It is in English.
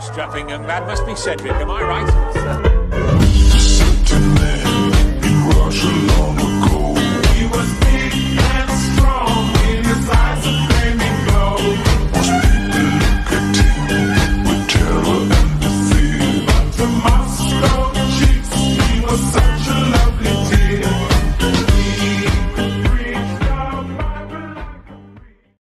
Strapping young lad must be Cedric, am I right?